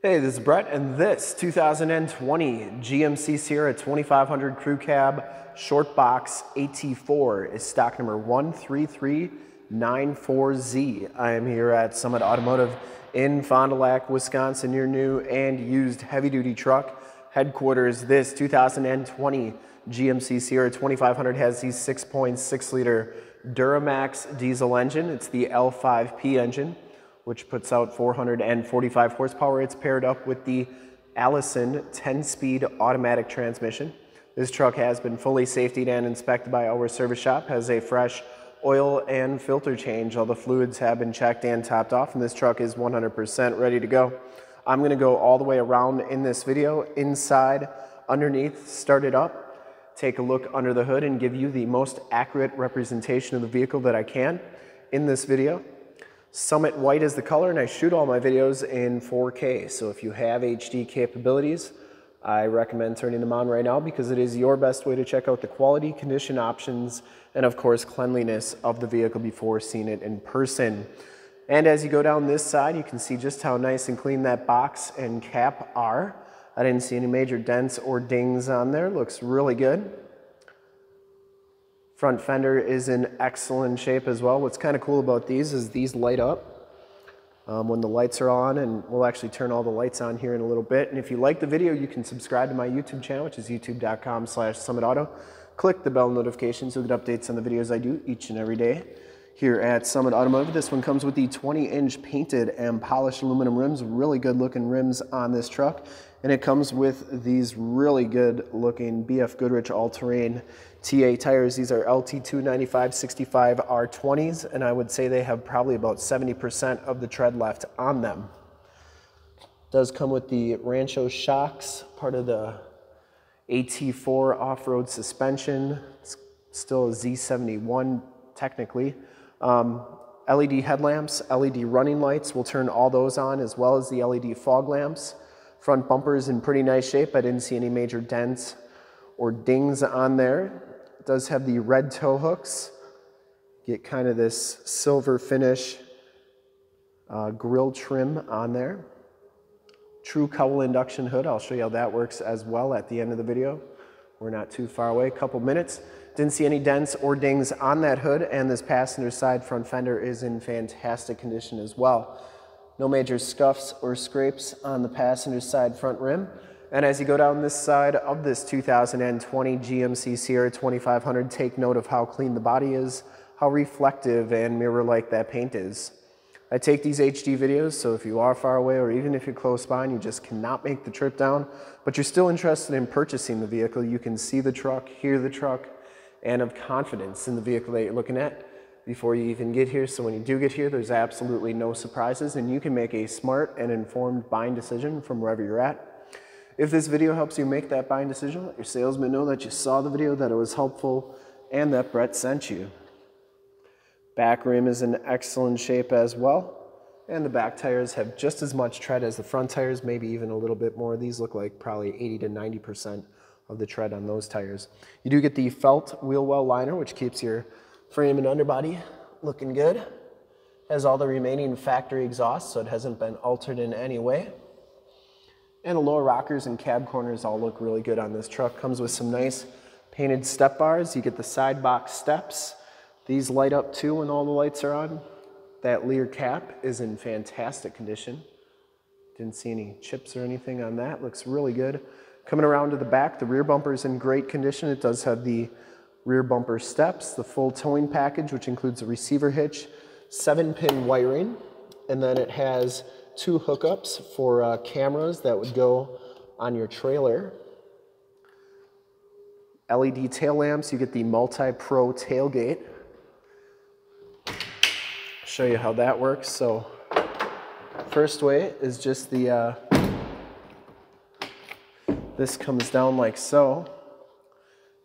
Hey, this is Brett, and this 2020 GMC Sierra 2500 Crew Cab Short Box AT4 is stock number 13394Z. I am here at Summit Automotive in Fond du Lac, Wisconsin, your new and used heavy duty truck headquarters. This 2020 GMC Sierra 2500 has the 6.6 liter Duramax diesel engine. It's the L5P engine which puts out 445 horsepower. It's paired up with the Allison 10-speed automatic transmission. This truck has been fully safetied and inspected by our service shop, has a fresh oil and filter change. All the fluids have been checked and topped off, and this truck is 100% ready to go. I'm gonna go all the way around in this video, inside, underneath, start it up, take a look under the hood and give you the most accurate representation of the vehicle that I can in this video. Summit White is the color and I shoot all my videos in 4K. So if you have HD capabilities, I recommend turning them on right now because it is your best way to check out the quality, condition options, and of course cleanliness of the vehicle before seeing it in person. And as you go down this side, you can see just how nice and clean that box and cap are. I didn't see any major dents or dings on there. Looks really good. Front fender is in excellent shape as well. What's kind of cool about these is these light up um, when the lights are on and we'll actually turn all the lights on here in a little bit. And if you like the video, you can subscribe to my YouTube channel, which is youtube.com slash summitauto. Click the bell notifications. You'll get updates on the videos I do each and every day here at Summit Automotive. This one comes with the 20 inch painted and polished aluminum rims, really good looking rims on this truck. And it comes with these really good looking BF Goodrich all-terrain TA tires. These are LT295 65 R20s, and I would say they have probably about 70% of the tread left on them. Does come with the Rancho shocks, part of the AT4 off-road suspension. It's still a Z71 technically. Um, LED headlamps, LED running lights, we'll turn all those on as well as the LED fog lamps. Front bumper is in pretty nice shape. I didn't see any major dents or dings on there. It does have the red tow hooks. Get kind of this silver finish uh, grill trim on there. True cowl induction hood. I'll show you how that works as well at the end of the video. We're not too far away, a couple minutes. Didn't see any dents or dings on that hood, and this passenger side front fender is in fantastic condition as well. No major scuffs or scrapes on the passenger side front rim. And as you go down this side of this 2020 GMC Sierra 2500, take note of how clean the body is, how reflective and mirror-like that paint is. I take these HD videos, so if you are far away or even if you're close by and you just cannot make the trip down, but you're still interested in purchasing the vehicle, you can see the truck, hear the truck, and of confidence in the vehicle that you're looking at before you even get here. So when you do get here, there's absolutely no surprises and you can make a smart and informed buying decision from wherever you're at. If this video helps you make that buying decision, let your salesman know that you saw the video, that it was helpful, and that Brett sent you. Back rim is in excellent shape as well. And the back tires have just as much tread as the front tires, maybe even a little bit more. These look like probably 80 to 90% of the tread on those tires. You do get the felt wheel well liner, which keeps your Frame and underbody looking good. Has all the remaining factory exhaust, so it hasn't been altered in any way. And the lower rockers and cab corners all look really good on this truck. Comes with some nice painted step bars. You get the side box steps. These light up too when all the lights are on. That Leer cap is in fantastic condition. Didn't see any chips or anything on that. Looks really good. Coming around to the back, the rear bumper is in great condition. It does have the rear bumper steps, the full towing package, which includes a receiver hitch, seven pin wiring, and then it has two hookups for uh, cameras that would go on your trailer. LED tail lamps, you get the multi-pro tailgate. Show you how that works. So first way is just the, uh, this comes down like so.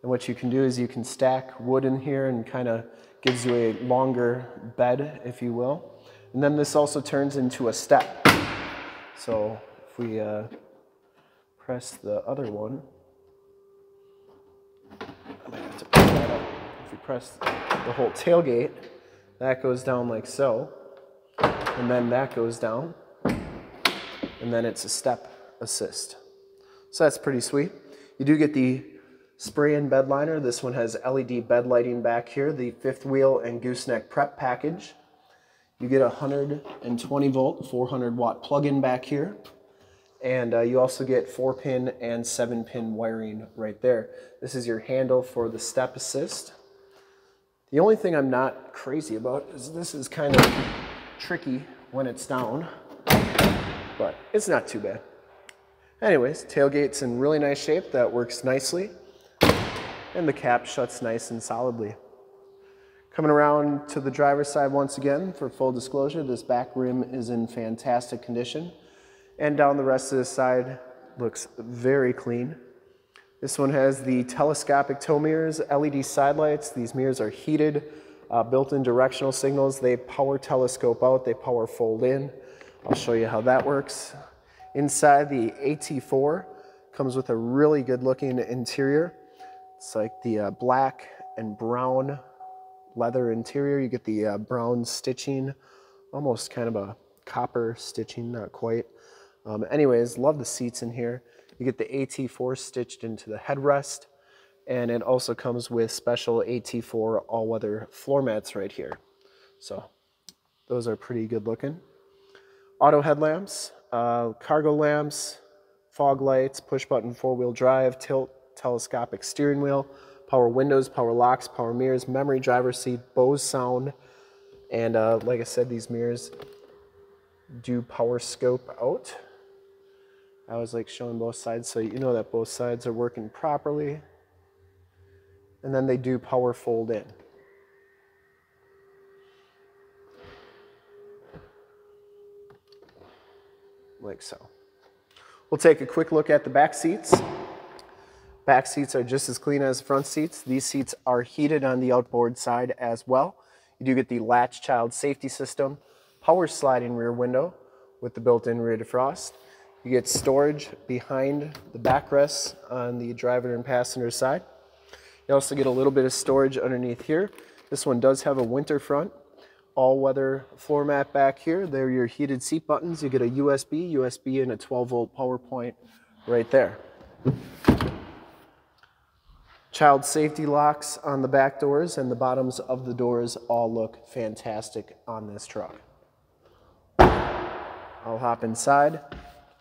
And what you can do is you can stack wood in here and kind of gives you a longer bed, if you will. And then this also turns into a step. So if we uh, press the other one, I might have to pull that up. If we press the whole tailgate, that goes down like so. And then that goes down. and then it's a step assist. So that's pretty sweet. You do get the spray-in bed liner. This one has LED bed lighting back here, the fifth wheel and gooseneck prep package. You get a 120 volt, 400 watt plug-in back here. And uh, you also get four pin and seven pin wiring right there. This is your handle for the step assist. The only thing I'm not crazy about is this is kind of tricky when it's down, but it's not too bad. Anyways, tailgate's in really nice shape. That works nicely. And the cap shuts nice and solidly. Coming around to the driver's side once again, for full disclosure, this back rim is in fantastic condition. And down the rest of this side looks very clean. This one has the telescopic tow mirrors, LED side lights. These mirrors are heated, uh, built-in directional signals. They power telescope out, they power fold in. I'll show you how that works. Inside the AT4 comes with a really good looking interior. It's like the uh, black and brown leather interior. You get the uh, brown stitching, almost kind of a copper stitching, not quite. Um, anyways, love the seats in here. You get the AT4 stitched into the headrest, and it also comes with special AT4 all-weather floor mats right here. So those are pretty good looking. Auto headlamps, uh, cargo lamps, fog lights, push button four-wheel drive, tilt, telescopic steering wheel, power windows, power locks, power mirrors, memory driver seat, Bose sound, and uh, like I said, these mirrors do power scope out. I was like showing both sides so you know that both sides are working properly. And then they do power fold in. Like so. We'll take a quick look at the back seats. Back seats are just as clean as front seats. These seats are heated on the outboard side as well. You do get the latch child safety system, power sliding rear window with the built-in rear defrost. You get storage behind the backrests on the driver and passenger side. You also get a little bit of storage underneath here. This one does have a winter front, all-weather floor mat back here. There are your heated seat buttons. You get a USB, USB and a 12-volt power point right there. Child safety locks on the back doors and the bottoms of the doors all look fantastic on this truck. I'll hop inside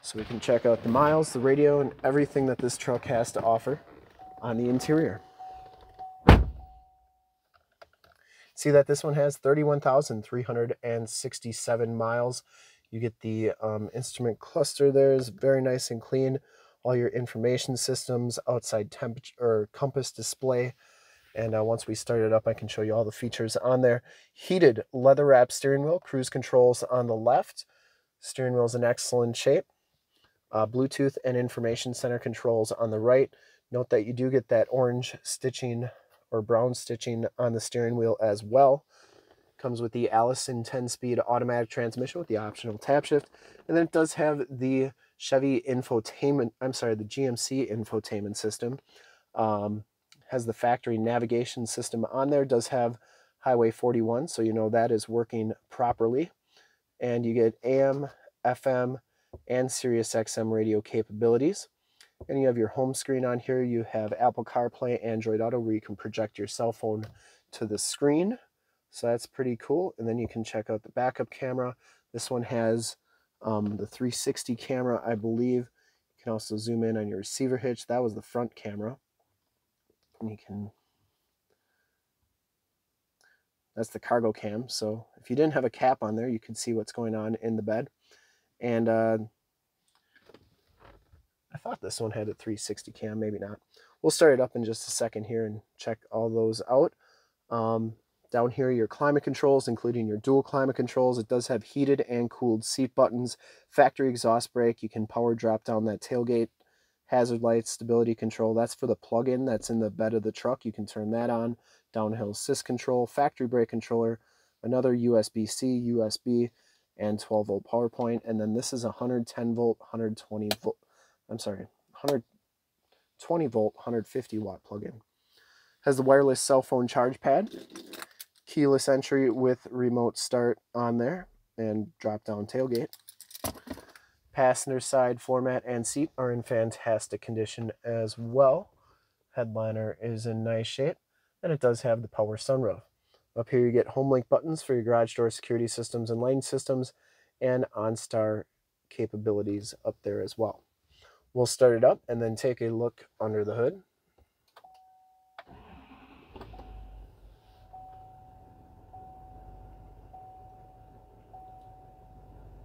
so we can check out the miles, the radio, and everything that this truck has to offer on the interior. See that this one has 31,367 miles. You get the um, instrument cluster there is very nice and clean. All your information systems, outside temperature or compass display. And uh, once we start it up, I can show you all the features on there. Heated leather wrap steering wheel, cruise controls on the left. Steering wheel is in excellent shape uh, Bluetooth and information center controls on the right. Note that you do get that orange stitching or brown stitching on the steering wheel as well. Comes with the Allison 10-speed automatic transmission with the optional tap shift. And then it does have the Chevy infotainment, I'm sorry, the GMC infotainment system. Um, has the factory navigation system on there, does have Highway 41, so you know that is working properly. And you get AM, FM, and Sirius XM radio capabilities. And you have your home screen on here. You have Apple CarPlay, Android Auto, where you can project your cell phone to the screen. So that's pretty cool. And then you can check out the backup camera. This one has um, the 360 camera, I believe. You can also zoom in on your receiver hitch. That was the front camera. And you can, that's the cargo cam. So if you didn't have a cap on there, you could see what's going on in the bed. And uh, I thought this one had a 360 cam, maybe not. We'll start it up in just a second here and check all those out. Um, down here, your climate controls, including your dual climate controls. It does have heated and cooled seat buttons, factory exhaust brake. You can power drop down that tailgate, hazard lights, stability control. That's for the plug-in that's in the bed of the truck. You can turn that on. Downhill assist control, factory brake controller, another USB-C, USB, and 12 volt power point. And then this is a 110 volt, 120 volt, I'm sorry, 120 volt, 150 watt plug-in. Has the wireless cell phone charge pad, keyless entry with remote start on there, and drop down tailgate. Passenger side floor mat and seat are in fantastic condition as well. Headliner is in nice shape, and it does have the power sunroof. Up here you get HomeLink buttons for your garage door security systems and lane systems, and OnStar capabilities up there as well. We'll start it up and then take a look under the hood.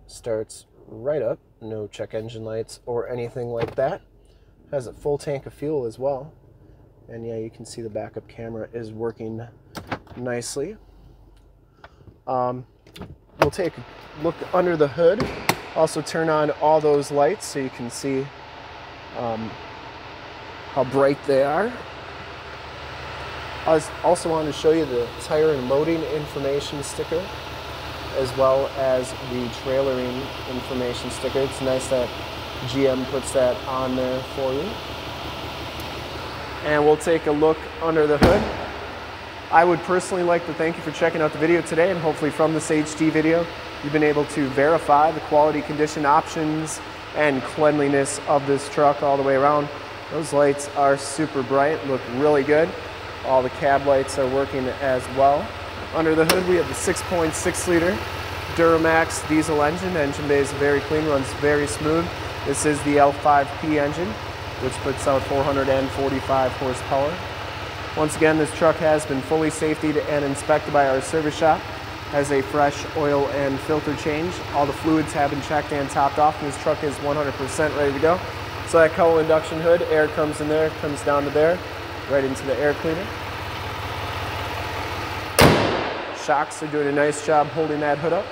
Starts right up, no check engine lights or anything like that. Has a full tank of fuel as well. And yeah, you can see the backup camera is working nicely. Um, we'll take a look under the hood. Also turn on all those lights so you can see um, how bright they are. I also want to show you the tire and loading information sticker as well as the trailering information sticker. It's nice that GM puts that on there for you. And we'll take a look under the hood. I would personally like to thank you for checking out the video today and hopefully from this HD video you've been able to verify the quality condition options and cleanliness of this truck all the way around. Those lights are super bright, look really good. All the cab lights are working as well. Under the hood we have the 6.6 liter Duramax diesel engine. Engine bay is very clean, runs very smooth. This is the L5P engine, which puts out 445 horsepower. Once again, this truck has been fully safetied and inspected by our service shop. Has a fresh oil and filter change. All the fluids have been checked and topped off, and this truck is 100% ready to go. So that cowl induction hood, air comes in there, comes down to there, right into the air cleaner. Shocks are doing a nice job holding that hood up.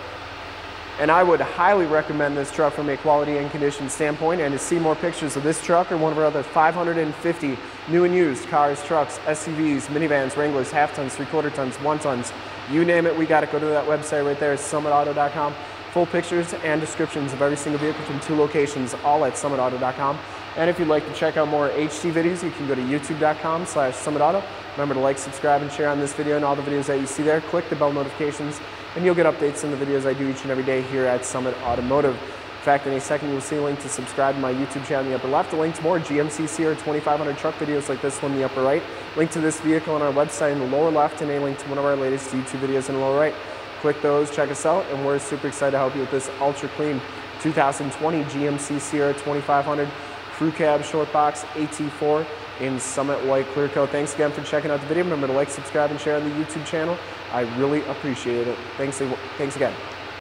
And I would highly recommend this truck from a quality and condition standpoint. And to see more pictures of this truck or one of our other 550 new and used cars, trucks, SUVs, minivans, Wranglers, half tons, three quarter tons, one tons, you name it, we got to go to that website right there, summitauto.com. Full pictures and descriptions of every single vehicle from two locations, all at summitauto.com. And if you'd like to check out more HD videos, you can go to youtube.com slash summitauto. Remember to like, subscribe, and share on this video and all the videos that you see there. Click the bell notifications, and you'll get updates on the videos I do each and every day here at Summit Automotive. In fact, in a second, you'll see a link to subscribe to my YouTube channel in the upper left, a link to more GMC Sierra 2500 truck videos like this one in the upper right, link to this vehicle on our website in the lower left, and a link to one of our latest YouTube videos in the lower right. Click those, check us out, and we're super excited to help you with this ultra clean 2020 GMC Sierra 2500 crew cab short box AT4 in Summit White Clear Coat. Thanks again for checking out the video. Remember to like, subscribe, and share on the YouTube channel. I really appreciate it. Thanks, thanks again.